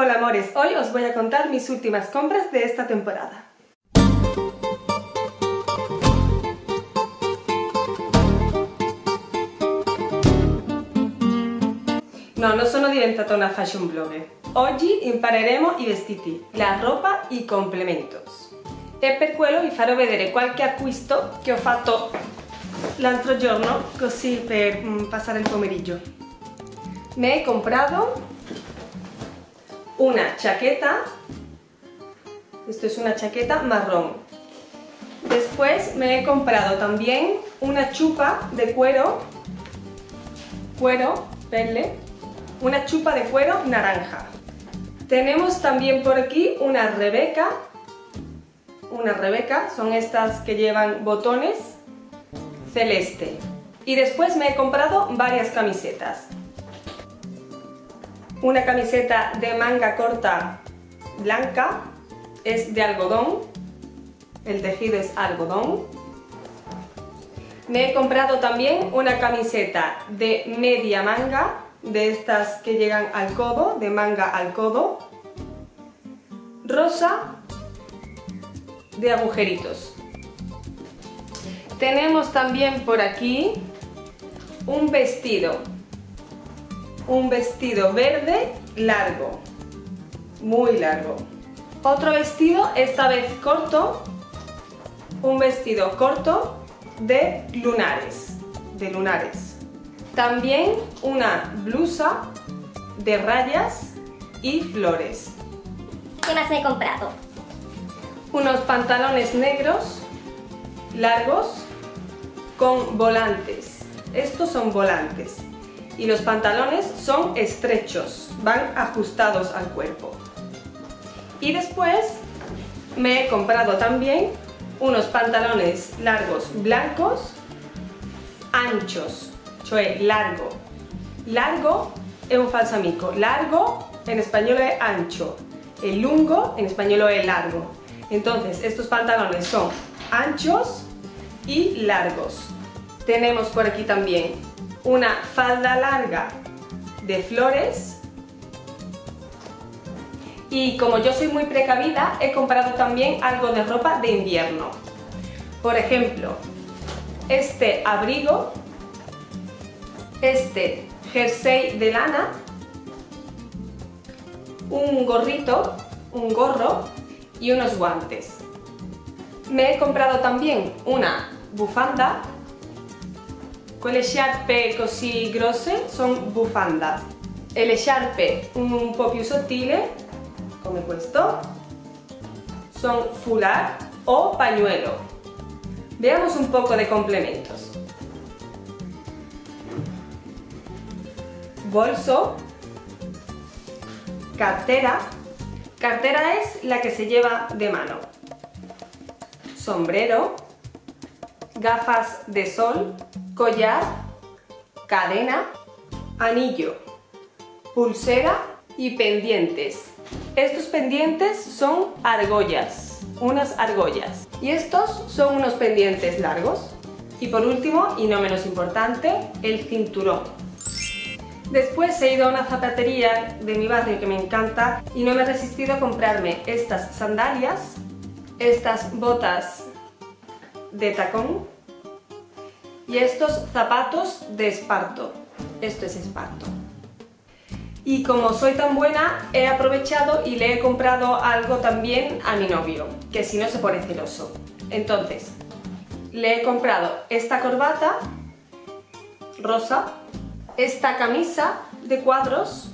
Hola amores, hoy os voy a contar mis últimas compras de esta temporada. No, non sono diventata una fashion blogger. Oggi impareremo i vestiti, la roba i complementos. E per quello vi farò vedere qualche acquisto che ho fatto l'altro giorno, così per mm, passare il pomeriggio. Me he comprado una chaqueta, esto es una chaqueta marrón. Después me he comprado también una chupa de cuero, cuero, pelle, una chupa de cuero naranja. Tenemos también por aquí una rebeca, una rebeca, son estas que llevan botones, celeste. Y después me he comprado varias camisetas. Una camiseta de manga corta blanca, es de algodón, el tejido es algodón. Me he comprado también una camiseta de media manga, de estas que llegan al codo, de manga al codo, rosa, de agujeritos. Tenemos también por aquí un vestido, un vestido verde largo, muy largo. Otro vestido, esta vez corto, un vestido corto de lunares, de lunares. También una blusa de rayas y flores. ¿Qué más me he comprado? Unos pantalones negros, largos, con volantes. Estos son volantes. Y los pantalones son estrechos, van ajustados al cuerpo. Y después me he comprado también unos pantalones largos blancos, anchos, cioè largo. Largo es un falso amigo. Largo en español es ancho. El lungo en español es largo. Entonces, estos pantalones son anchos y largos. Tenemos por aquí también una falda larga de flores. Y como yo soy muy precavida, he comprado también algo de ropa de invierno. Por ejemplo, este abrigo, este jersey de lana, un gorrito, un gorro y unos guantes. Me he comprado también una bufanda con sciarpe così grosse sono bufanda. E le sciarpe un po' più sottili come questo son foulard o pañuelo veamos un poco de complementos. Bolso cartera. Cartera es la que se lleva de mano. Sombrero gafas de sol collar, cadena, anillo, pulsera y pendientes. Estos pendientes son argollas, unas argollas. Y estos son unos pendientes largos. Y por último, y no menos importante, el cinturón. Después he ido a una zapatería de mi barrio que me encanta y no me he resistido a comprarme estas sandalias, estas botas de tacón y estos zapatos de esparto. Esto es esparto. Y como soy tan buena, he aprovechado y le he comprado algo también a mi novio, que si no se pone celoso. Entonces, le he comprado esta corbata rosa, esta camisa de cuadros.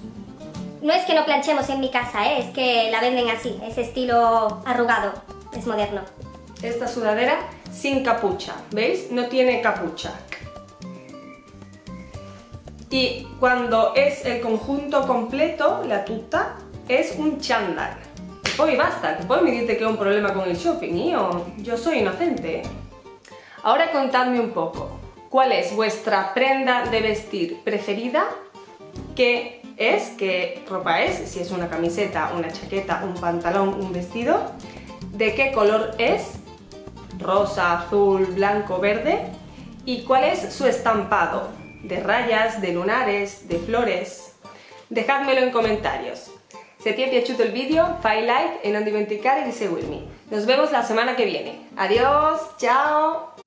No es que no planchemos en mi casa, ¿eh? es que la venden así, ese estilo arrugado, es moderno. Esta sudadera sin capucha, ¿veis? No tiene capucha. Y cuando es el conjunto completo, la tuta, es un chándal. Poi basta, que mi dite que ho un problema con el shopping, io, yo soy inocente. Ahora contadme un poco, ¿cuál es vuestra prenda de vestir preferida? ¿Qué es? ¿Qué ropa es? Si es una camiseta, una chaqueta, un pantalón, un vestido. ¿De qué color es? Rosa, azul, blanco, verde y cuál es su estampado de rayas, de lunares, de flores. Dejádmelo en comentarios. Se ti è piaciuto il video fai like e non dimenticare di seguirmi. Nos vemos la semana che viene. Adiós, ciao!